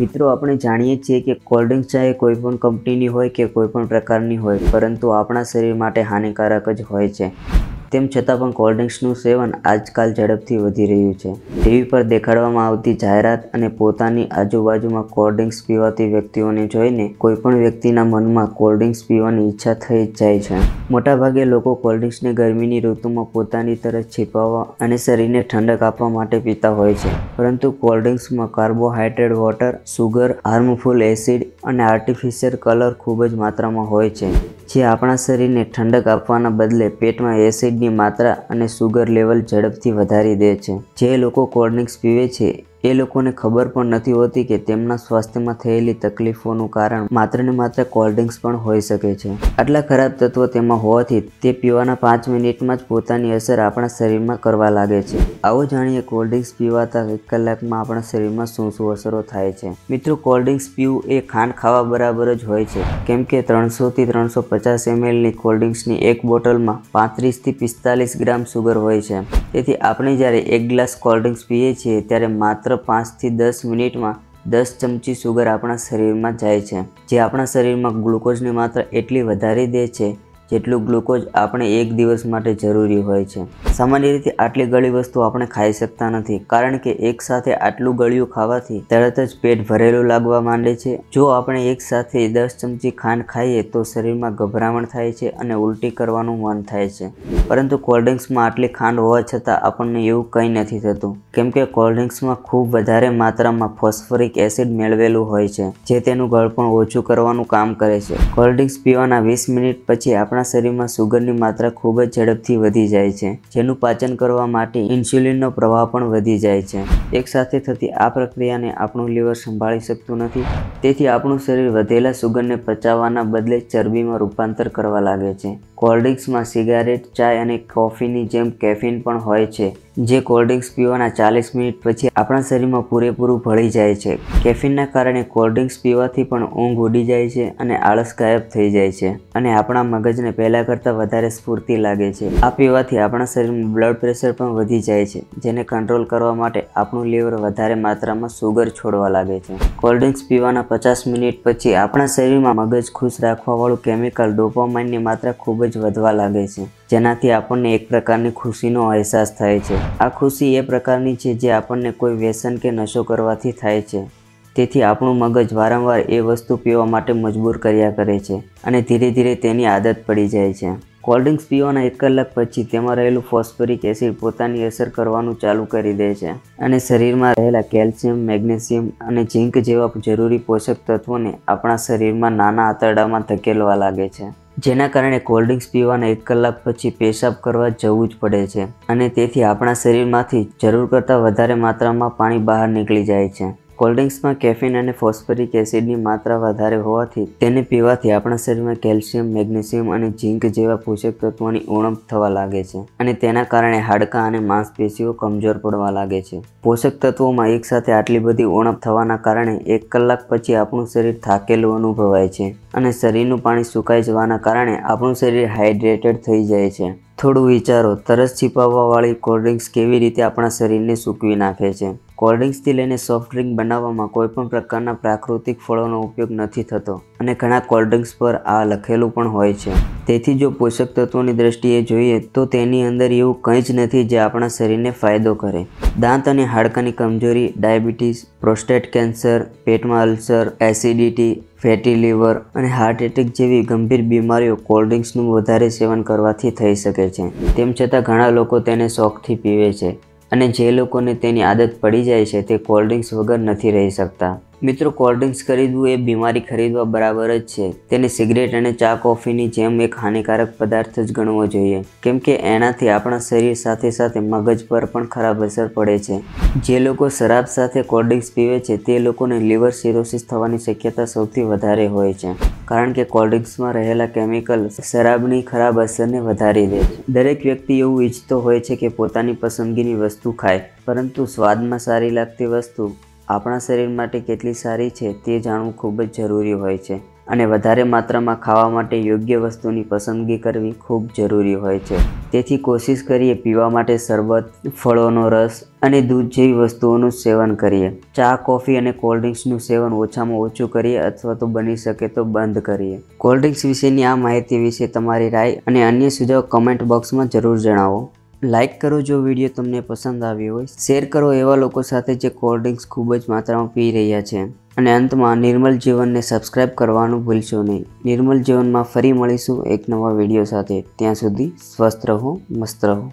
મિત્રો, આપણે જાણીએ છીએ કે કોલ્ડ ડ્રિંક્સ ચાહે કોઈ પણ કંપનીની હોય કે કોઈ પણ પ્રકારની હોય, પરંતુ આપણા શરીર માટે હાનિકારક જ હોય છે. તેમ છતાં પણ કોલ્ડ ડ્રિંક્સનું સેવન આજકાલ ઝડપથી વધી રહ્યું છે. ટીવી પર દેખાડવામાં આવતી જાહેરાત અને પોતાની આજુબાજુમાં કોલ્ડ ડ્રિંક્સ પીવાતી વ્યક્તિઓને જોઈને કોઈ પણ વ્યક્તિના મનમાં કોલ્ડ ડ્રિંક્સ પીવાની ઈચ્છા થઈ જ જાય છે. મોટાભાગે લોકો કોલ્ડ ડ્રિંક્સને ગરમીની ઋતુમાં પોતાની તરફ છીપાવવા અને શરીરને ઠંડક આપવા માટે પીતા હોય છે. પરંતુ cold ડ્રિંક્સમાં carbohydrate water sugar harmful acid અને આર્ટિફિશિયલ કલર ખૂબ જ માત્રામાં હોય છે. જે આપણા શરીરને ઠંડક આપવાના બદલે પેટમાં એસિડની માત્રા અને સુગર લેવલ ઝડપથી વધારી દે છે. જે લોકો કોલ્ડ ડ્રિંક્સ પીવે છે એ લોકોને ખબર પણ નથી હોતી કે તેમના સ્વાસ્થ્યમાં થયેલી તકલીફોનું કારણ માત્ર ને માત્ર કોલ્ડ ડ્રિંક્સ પણ હોઈ શકે છે. આટલા ખરાબ તત્વો તેમાં હોવાથી તે પીવાના પાંચ મિનિટમાં જ પોતાની અસર આપણા શરીરમાં કરવા લાગે છે. આવો જાણીએ કોલ્ડ ડ્રિંક્સ પીવાતા એક કલાકમાં આપણા શરીરમાં શું શું અસરો થાય છે. મિત્રો કોલ્ડ ડ્રિંક્સ પીવું એ ખાંડ ખાવા બરાબર જ હોય છે. કેમ કે ત્રણસોથી ત્રણસો પચાસ એમએલની કોલ્ડ ડ્રિંક્સની એક બોટલમાં પાંત્રીસથી પિસ્તાલીસ ગ્રામ સુગર હોય છે. તેથી આપણે જ્યારે એક ગ્લાસ કોલ્ડ ડ્રિંક્સ પીએ છીએ, ત્યારે માત્ર પાંચથી દસ મિનિટમાં દસ ચમચી સુગર આપણા શરીરમાં જાય છે. જે આપણા શરીરમાં ગ્લુકોઝની માત્રા એટલી વધારી દે છે જેટલું ગ્લુકોઝ આપણે એક દિવસ માટે જરૂરી હોય છે. સામાન્ય રીતે આટલી ગળી વસ્તુ આપણે ખાઈ શકતા નથી, કારણ કે એક સાથે આટલું ગળ્યું ખાવાથી તરત જ પેટ ભરેલું લાગવા માંડે છે. જો આપણે એક સાથે દસ ચમચી ખાંડ ખાઈએ તો શરીરમાં ગભરામણ થાય છે અને ઉલટી કરવાનું મન થાય છે. પરંતુ કોલ્ડ્રિંક્સમાં આટલી ખાંડ હોવા છતાં આપણને એવું કંઈ નથી થતું. કેમ કે કોલ્ડ્રિંક્સમાં ખૂબ વધારે માત્રામાં ફોસ્ફરિક એસિડ મેળવેલું હોય છે, જે તેનું ગળપણ ઓછું કરવાનું કામ કરે છે. કોલ્ડ્રિંક્સ પીવાના વીસ મિનિટ પછી આપણા આપણા શરીરમાં સુગરની માત્રા ખૂબ જ ઝડપથી વધી જાય છે, જેનું પાચન કરવા માટે ઇન્સ્યુલિનનો પ્રવાહ પણ વધી જાય છે. એકસાથે થતી આ પ્રક્રિયાને આપણું લીવર સંભાળી શકતું નથી, તેથી આપણું શરીર વધેલા સુગરને પચાવવાના બદલે ચરબીમાં રૂપાંતર કરવા લાગે છે. કોલ્ડ ડ્રિંક્સમાં સિગારેટ, ચાય અને કોફીની જેમ કેફીન પણ હોય છે, જે કોલ્ડ્રિંક્સ પીવાના ચાલીસ મિનિટ પછી આપણા શરીરમાં પૂરેપૂરું ભળી જાય છે. કેફીનના કારણે કોલ્ડ ડ્રિંક્સ પીવાથી પણ ઊંઘ ઉડી જાય છે અને આળસ ગાયબ થઈ જાય છે અને આપણા મગજને પહેલાં કરતાં વધારે સ્ફૂર્તિ લાગે છે. આ પીવાથી આપણા શરીરમાં બ્લડ પ્રેશર પણ વધી જાય છે, જેને કંટ્રોલ કરવા માટે આપણું લીવર વધારે માત્રામાં સુગર છોડવા લાગે છે. કોલ્ડ્રિંક્સ પીવાના પચાસ મિનિટ પછી આપણા શરીરમાં મગજ ખુશ રાખવાવાળું કેમિકલ ડોપામાઇનની માત્રા ખૂબ જ વધવા લાગે છે. જેનાથી આપણને એક પ્રકારની ખુશીનો અહેસાસ થાય છે. આ ખુશી એ પ્રકારની છે જે આપણને કોઈ વ્યસન કે નશો કરવાથી થાય છે. તેથી આપણું મગજ વારંવાર એ વસ્તુ પીવા માટે મજબૂર કર્યા કરે છે અને ધીરે ધીરે તેની આદત પડી જાય છે. કોલ્ડ ડ્રિંક્સ પીવાના એક કલાક પછી તેમાં રહેલું ફોસ્ફરિક એસિડ પોતાની અસર કરવાનું ચાલુ કરી દે છે અને શરીરમાં રહેલા કેલ્શિયમ, મેગ્નેશિયમ અને ઝીંક જેવા જરૂરી પોષક તત્વોને આપણા શરીરમાં નાના આંતરડામાં ધકેલવા લાગે છે. જેના કારણે કોલ્ડ ડ્રિંક્સ પીવાના એક કલાક પછી પેશાબ કરવા જવું જ પડે છે. અને તેથી આપણા શરીરમાંથી જરૂર કરતાં વધારે માત્રામાં પાણી બહાર નીકળી જાય છે. કોલ્ડ ડ્રિંક્સમાં કેફીન અને ફોસ્ફરિક એસિડની માત્રા વધારે હોવાથી તેને પીવાથી આપણા શરીરમાં કેલ્શિયમ, મેગ્નેશિયમ અને ઝીંક જેવા પોષક તત્વોની ઉણપ થવા લાગે છે અને તેના કારણે હાડકાં અને માંસપેશીઓ કમજોર પડવા લાગે છે. પોષક તત્વોમાં એકસાથે આટલી બધી ઉણપ થવાના કારણે એક કલાક પછી આપણું શરીર થાકેલું અનુભવાય છે અને શરીરનું પાણી સુકાઈ જવાના કારણે આપણું શરીર હાઇડ્રેટેડ થઈ જાય છે. થોડું વિચારો. તરસ છીપાવવાવાળી કોલ્ડ ડ્રિંક્સ કેવી રીતે આપણા શરીરને સૂકવી નાખે છે? કોલ્ડ ડ્રિંક્સથી લઈને સોફ્ટ ડ્રિંક બનાવવામાં કોઈપણ પ્રકારના પ્રાકૃતિક ફળોનો ઉપયોગ નથી થતો અને ઘણા કોલ્ડ ડ્રિંક્સ પર આ લખેલું પણ હોય છે. તેથી જો પોષક તત્વોની દ્રષ્ટિએ જોઈએ તો તેની અંદર એવું કંઈ જ નથી જે આપણા શરીરને ફાયદો કરે. દાંત અને હાડકાની કમજોરી, ડાયાબિટીસ, પ્રોસ્ટેટ કેન્સર, પેટમાં અલ્સર, એસિડિટી ફેટી લીવર અને હાર્ટ એટેક જેવી ગંભીર બીમારીઓ કોલ્ડ ડ્રિંક્સનું વધારે સેવન કરવાથી થઈ શકે છે. તેમ છતાં ઘણા લોકો તેને શોખથી પીવે છે અને જે લોકોને તેની આદત પડી જાય છે તે કોલ્ડ ડ્રિંક્સ વગર નથી રહી શકતા. મિત્રો કોલ્ડ ડ્રિંક્સ ખરીદવું એ બીમારી ખરીદવા બરાબર જ છે. તેને સિગરેટ અને ચા કોફીની જેમ એક હાનિકારક પદાર્થ જ ગણવો જોઈએ. કેમ કે એનાથી આપણા શરીર સાથે સાથે મગજ પર પણ ખરાબ અસર પડે છે. જે લોકો શરાબ સાથે કોલ્ડ ડ્રિંક્સ પીવે છે, તે લોકોને લીવર સિરોસિસ થવાની શક્યતા સૌથી વધારે હોય છે. કારણ કે કોલ્ડ ડ્રિંક્સમાં રહેલા કેમિકલ શરાબની ખરાબ અસરને વધારી દે છે. દરેક વ્યક્તિ એવું ઈચ્છતો હોય છે કે પોતાની પસંદગીની વસ્તુ ખાય, પરંતુ સ્વાદમાં સારી લાગતી વસ્તુ આપણા શરીર માટે કેટલી સારી છે તે જાણવું ખૂબ જ જરૂરી હોય છે. અને વધારે માત્રામાં ખાવા માટે યોગ્ય વસ્તુની પસંદગી કરવી ખૂબ જરૂરી હોય છે. તેથી કોશિશ કરીએ પીવા માટે શરબત, ફળોનો રસ અને દૂધ જેવી વસ્તુઓનું સેવન કરીએ. ચા, કોફી અને કોલ્ડ ડ્રિંક્સનું સેવન ઓછામાં ઓછું કરીએ અથવા તો બની શકે તો બંધ કરીએ. કોલ્ડ ડ્રિંક્સ વિશેની આ માહિતી વિશે તમારી રાય અને અન્ય સુઝાવ કમેન્ટ બોક્સમાં જરૂર જણાવો. લાઇક કરો જો વીડિયો તમને પસંદ આવ્યો હોય. શેર કરો એવા લોકો સાથે જે કોલ્ડ ડ્રિંક્સ ખૂબ જ માત્રામાં પી રહ્યા છે. અને અંતમાં નિર્મલ જીવનને સબસ્ક્રાઇબ કરવાનું ભૂલશો નહીં. નિર્મલ જીવનમાં ફરી મળીશું એક નવા વીડિયો સાથે. ત્યાં સુધી સ્વસ્થ રહો, મસ્ત રહો.